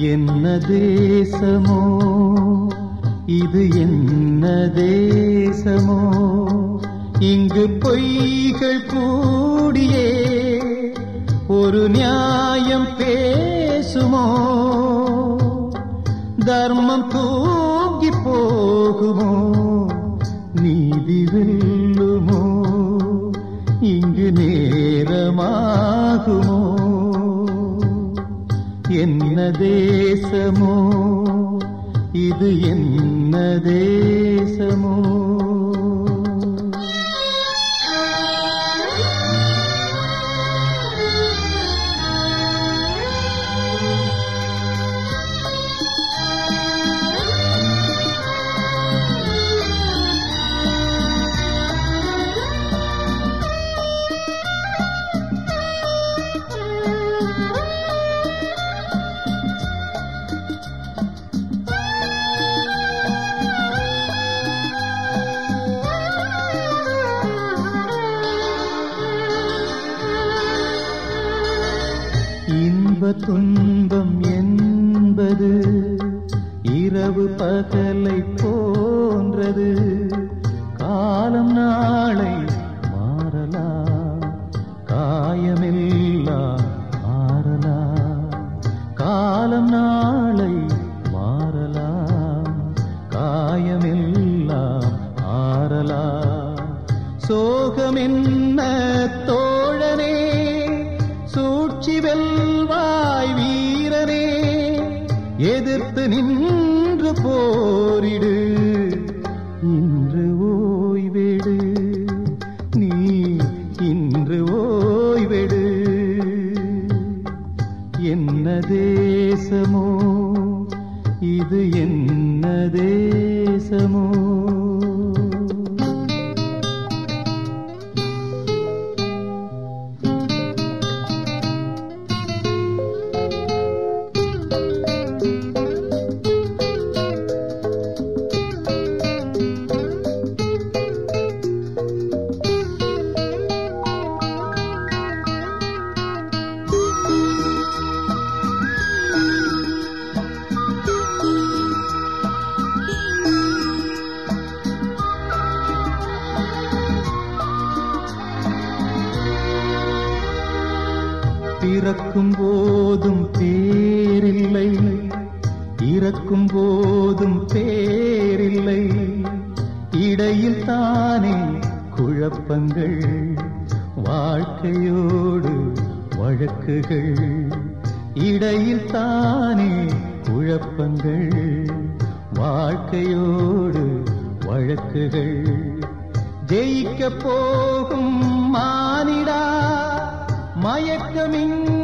என்ன தேசமோ? இது என்ன தேசமோ? இங்கு பொய்கள் கூடியே ஒரு நியாயம் பேசுமோ? தர்மம் தூங்கி போகுமோ? தேசமோ? இது என்ன தேசமோ? இன்ப துன்பம் என்பது இரவு பகலை போன்றது. காலம் நாளை மாறலாம். காயமெல்லாம் மாறலாம். காலம் நாளை மாறலாம். காயமெல்லாம் ஆறலாம் சோகம் என்ன தோழனே சூழ்ச்சி வெல்ல எதிர்த்து நின்று போரிடு. இன்று ஓய்வெடு. நீ இன்று ஓய்வெடு. என்ன தேசமோ? இது என்ன தேசமோ? பிறக்கும் போதும் பேரில்லை. இறக்கும் போதும் பேரில்லை. இடையில் தானே குழப்பங்கள் வாழ்க்கையோடு வழக்குகள். இடையில் தானே குழப்பங்கள் வாழ்க்கையோடு வழக்குகள். ஜெயிக்க போகும் மானிடா மயக்கமின்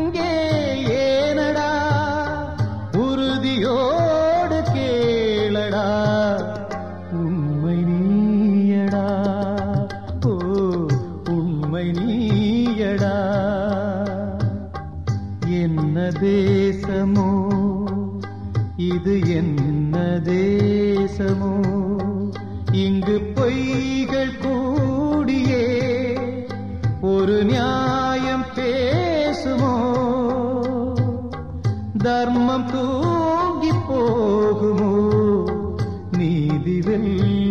தேசமோ? இது என்ன தேசமோ? இங்கு பொய்கள் கூடியே ஒரு நியாயம் பேசுமோ? தர்மம் தூங்கி போகுமோ? நீதி வெள்ளி